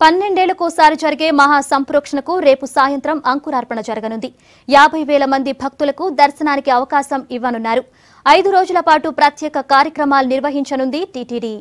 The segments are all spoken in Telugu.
పన్నెండేళ్ళకోసారి జరిగే మహా సంప్రోక్షణకు రేపు సాయంత్రం అంకురార్పణ జరగనుంది. యాభై వేల మంది భక్తులకు దర్శనానికి అవకాశం ఇవ్వనున్నారు. ఐదు రోజుల పాటు ప్రత్యేక కార్యక్రమాలు నిర్వహించనుంది టీటీడీ.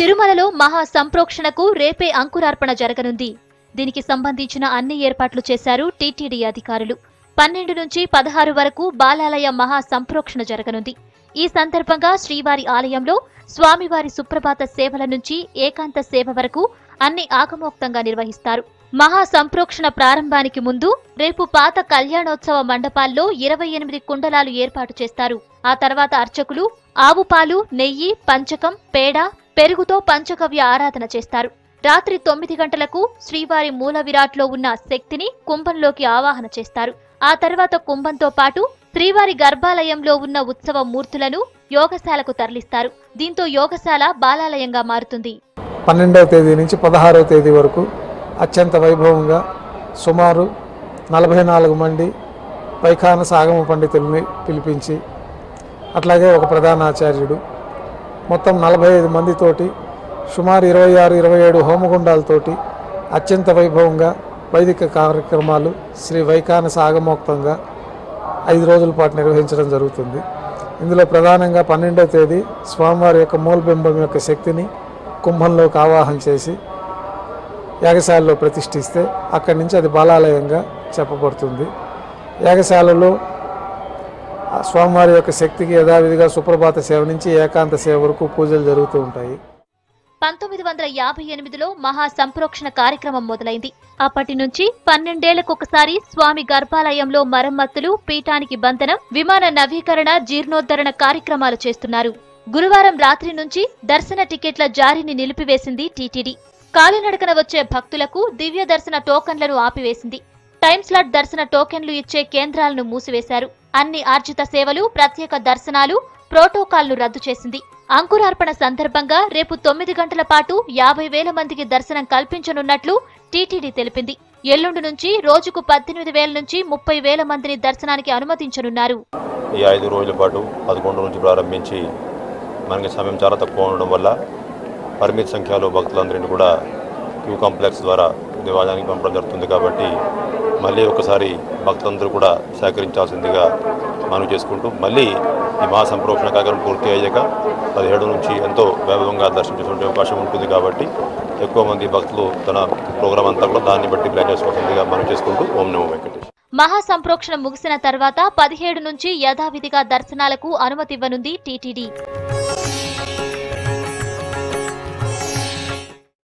తిరుమలలో మహా సంప్రోక్షణకు రేపే అంకురార్పణ జరగనుంది. దీనికి సంబంధించిన అన్ని ఏర్పాట్లు చేశారు టీటీడీ అధికారులు. పన్నెండు నుంచి పదహారు వరకు బాలాలయ మహా సంప్రోక్షణ జరగనుంది. ఈ సందర్భంగా శ్రీవారి ఆలయంలో స్వామివారి సుప్రభాత సేవల నుంచి ఏకాంత సేవ వరకు అన్ని ఆగమోక్తంగా నిర్వహిస్తారు. మహా సంప్రోక్షణ ప్రారంభానికి ముందు రేపు పాత కళ్యాణోత్సవ మండపాల్లో ఇరవై ఎనిమిది కుండలాలు ఏర్పాటు చేస్తారు. ఆ తర్వాత అర్చకులు ఆవుపాలు నెయ్యి పంచకం పేడ పెరుగుతో పంచగవ్య ఆరాధన చేస్తారు. రాత్రి తొమ్మిది గంటలకు శ్రీవారి మూల విరాట్లో ఉన్న శక్తిని కుంభంలోకి ఆవాహన చేస్తారు. ఆ తర్వాత కుంభంతో పాటు శ్రీవారి గర్భాలయంలో ఉన్న ఉత్సవ మూర్తులను యోగశాలకు తరలిస్తారు. దీంతో యోగశాల బాలాలయంగా మారుతుంది. పన్నెండవ తేదీ నుంచి పదహారవ తేదీ వరకు అత్యంత వైభవంగా సుమారు నలభై నాలుగు మంది వైఖాన సాగమ పండితుల్ని పిలిపించి అట్లాగే ఒక ప్రధానాచార్యుడు మొత్తం నలభై ఐదు మందితోటి సుమారు ఇరవై ఆరు ఇరవై ఏడు హోమగుండాలతోటి అత్యంత వైభవంగా వైదిక కార్యక్రమాలు శ్రీ వైఖాన సాగమోక్తంగా ఐదు రోజుల పాటు నిర్వహించడం జరుగుతుంది. ఇందులో ప్రధానంగా పన్నెండవ తేదీ స్వామివారి యొక్క మూలబింబం యొక్క శక్తిని కుంభంలోకి ఆవాహన చేసి యాగశాలలో ప్రతిష్ఠిస్తే అక్కడి నుంచి అది బాలాలయంగా చెప్పబడుతుంది. యాగశాలలో స్వామివారి యొక్క శక్తికి యథావిధిగా సుప్రభాత సేవ నుంచి ఏకాంత సేవ వరకు పూజలు జరుగుతూ ఉంటాయి. పంతొమ్మిది వందల యాభై ఎనిమిదిలో మహా సంప్రోక్షణ కార్యక్రమం మొదలైంది. అప్పటి నుంచి పన్నెండేళ్ళకొకసారి స్వామి గర్భాలయంలో మరమ్మతులు పీఠానికి బంధనం విమాన నవీకరణ జీర్ణోద్ధరణ కార్యక్రమాలు చేస్తున్నారు. గురువారం రాత్రి నుంచి దర్శన టికెట్ల జారీని నిలిపివేసింది టీటీడీ. కాలినడకన వచ్చే భక్తులకు దివ్య దర్శన టోకన్లను ఆపివేసింది. టైమ్ స్లాట్ దర్శన టోకెన్లు ఇచ్చే కేంద్రాలను మూసివేశారు. అన్ని ఆర్జిత సేవలు ప్రత్యేక దర్శనాలు ప్రోటోకాల్ను రద్దు చేసింది. అంకురార్పణ సందర్భంగా రేపు తొమ్మిది గంటల పాటు యాభై వేల మందికి దర్శనం కల్పించనున్నట్లు టీటీడీ తెలిపింది. ఎల్లుండి నుంచి రోజుకు పద్దెనిమిది వేల నుంచి ముప్పై వేల మందిని దర్శనానికి అనుమతించనున్నారు. ఈ ఐదు రోజుల పాటు పదకొండు నుంచి ప్రారంభించి మనకి సమయం చాలా తక్కువ ఉండడం వల్ల పరిమిత సంఖ్యలో భక్తులందరినీ కూడా క్యూ కాంప్లెక్స్ ద్వారా దేవాలయానికి పంపడం జరుగుతుంది కాబట్టి మళ్ళీ ఒకసారి భక్తులందరూ కూడా సహకరించాల్సిందిగా మనం చేసుకుంటూ మళ్ళీ ఈ మహాసంప్రోక్షణ కార్యక్రమం పూర్తి అయ్యాక పదిహేడు నుంచి ఎంతో వైభవంగా దర్శనం అవకాశం ఉంటుంది కాబట్టి ఎక్కువ మంది భక్తులు తన ప్రోగ్రాం అంతా కూడా దాన్ని బట్టి ప్లాన్ చేసుకోవాల్సిందిగా మనం చేసుకుంటూ ఓం నమో వెంకటేష్ మహా సంప్రోక్షణ ముగిసిన తర్వాత పదిహేడు నుంచి యథావిధిగా దర్శనాలకు అనుమతివ్వనుంది టీటీడీ.